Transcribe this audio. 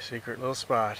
secret little spot.